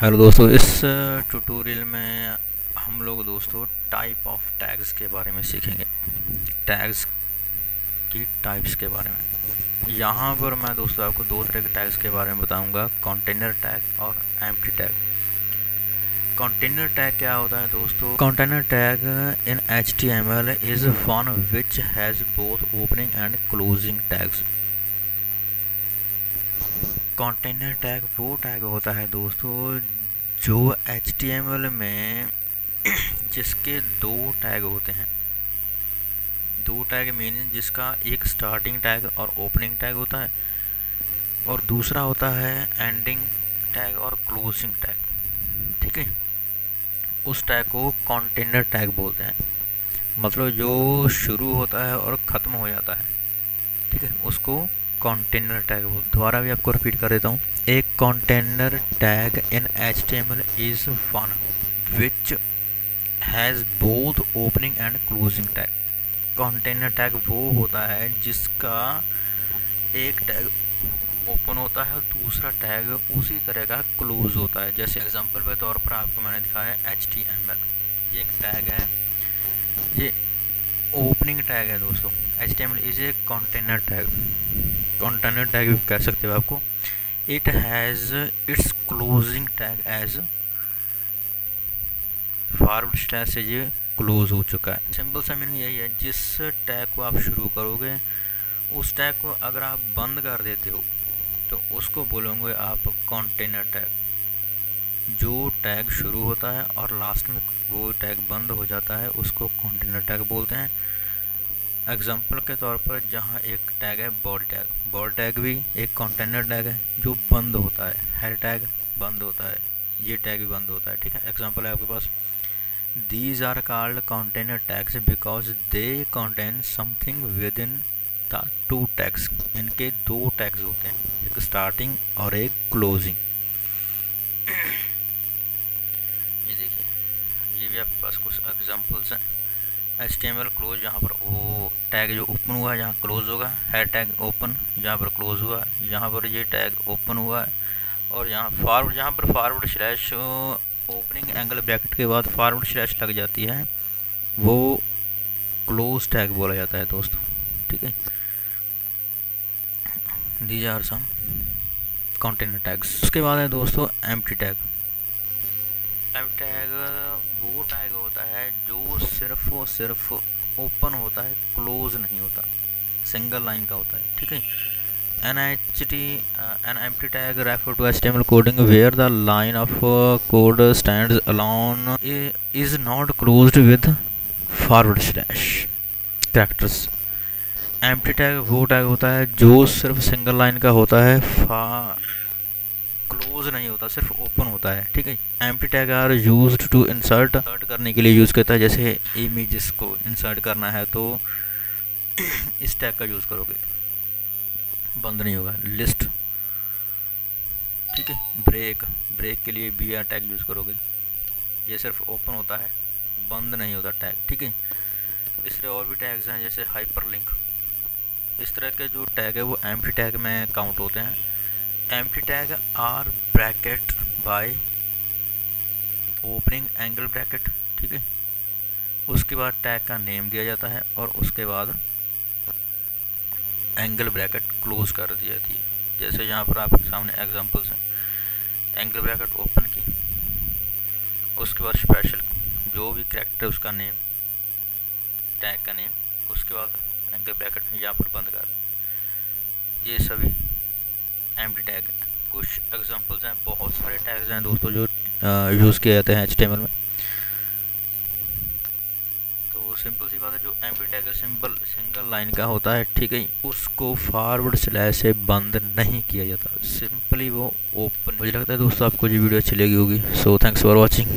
Hello दोस्तों, इस tutorial में हम लोग दोस्तों टाइप ऑफ़ टैग्स के बारे में सीखेंगे। टैग्स की टाइप्स के बारे में। यहाँ पर मैं दोस्तों आपको दो तरह के टैग्स के बारे में बताऊँगा कंटेनर टैग और एम्प्टी टैग कंटेनर टैग क्या होता है दोस्तों? Container tag in H T M L is one which has both opening and closing tags container tag वो टैग होता है दोस्तों, जो एचटीएमएल में जिसके दो टैग होते हैं। दो टैग मीन जिसका एक स्टार्टिंग टैग और ओपनिंग टैग होता है और दूसरा होता है एंडिंग टैग और क्लोजिंग टैग ठीक है? उस टैग को कंटेनर टैग बोलते हैं। मतलब जो शुरू होता है और ख़त्म हो जाता है, ठीक है? उसको कंटेनर टैग दोबारा भी आपको रिपीट कर देता हूँ। In H T M L is one which has both opening and closing tag container tag वो होता है जिसका एक टैग ओपन होता है और दूसरा टैग उसी तरह का क्लोज होता है। जैसे एग्जांपल के तौर पर आपको मैंने दिखाया एच टी एम एल ये एक टैग है। ये ओपनिंग टैग है दोस्तों। H T M L is a container tag container tag भी कह सकते हो आपको। It has its closing tag as forward slash से ये क्लोज हो चुका है। सिंपल सा मीनिंग यही है, जिस टैग को आप शुरू करोगे, उस टैग को अगर आप बंद कर देते हो तो उसको बोलोगे आप कंटेनर टैग जो टैग शुरू होता है और लास्ट में वो टैग बंद हो जाता है, उसको कंटेनर टैग बोलते हैं। एग्ज़ाम्पल के तौर पर जहाँ एक टैग है बॉडी टैग बॉडी टैग भी एक कंटेनर टैग है जो बंद होता है. हेड टैग बंद होता है. ये टैग भी बंद होता है, ठीक है? एग्ज़ाम्पल है आपके पास. These are called container tags because they contain something within the two tags इनके दो टैग्स होते हैं, एक स्टार्टिंग और एक क्लोजिंग ये देखिए, ये भी आपके पास कुछ एग्जाम्पल्स हैं। H T M L close जहाँ पर वो टैग जो ओपन हुआ है जहाँ क्लोज होगा। है टैग ओपन जहाँ पर क्लोज हुआ। यहाँ पर ये टैग ओपन हुआ है। और यहाँ फॉरवर्ड जहाँ पर forward slash opening angle bracket के बाद फारवर्ड स्लैश लग जाती है। वो क्लोज टैग बोला जाता है दोस्तों, ठीक है? These are some container tags उसके बाद है दोस्तों M tag M tag tag होता है जो सिर्फ़ और सिर्फ़ ओपन होता है क्लोज नहीं होता। सिंगल लाइन का होता है, ठीक है? An H T N empty tag refer to M coding where the line of code stand alone is not close with forward slash characters empty tag वो टैग होता है जो सिर्फ़ सिंगल लाइन का होता है क्लोज नहीं होता, सिर्फ़ ओपन होता है, ठीक है? M tag are use to insert insert करने के लिए यूज़ करता है, जैसे इमेज को इंसर्ट करना है तो इस टैग का यूज़ करोगे। बंद नहीं होगा। लिस्ट ठीक है? ब्रेक ब्रेक के लिए बी आर टैग यूज़ करोगे। ये सिर्फ़ ओपन होता है, बंद नहीं होता टैग ठीक है? इस तरह और भी टैग्स हैं, जैसे हाइपर लिंक इस तरह के जो टैग है, वो एम टैग में काउंट होते हैं। Empty tag are bracket by opening angle bracket ठीक है? उसके बाद टैग का नेम दिया जाता है और उसके बाद एंगल ब्रैकेट क्लोज कर दी जाती है। जैसे यहाँ पर आपके सामने एग्जांपल्स हैं। एंगल ब्रैकेट ओपन की। उसके बाद स्पेशल जो भी करेक्टर उसका नेम टैग का नेम उसके बाद एंगल ब्रैकेट यहाँ पर बंद कर। ये सभी एम टैग कुछ एग्जांपल्स हैं, बहुत सारे टैग्स हैं दोस्तों जो यूज़ किए जाते हैं एच में। तो सिंपल सी बात है, जो empty tag simple single line का होता है, ठीक है, उसको फॉरवर्ड स्लैश से बंद नहीं किया जाता। सिंपली वो ओपन मुझे लगता है दोस्तों आपको ये वीडियो अच्छी लगी होगी। So thanks for watching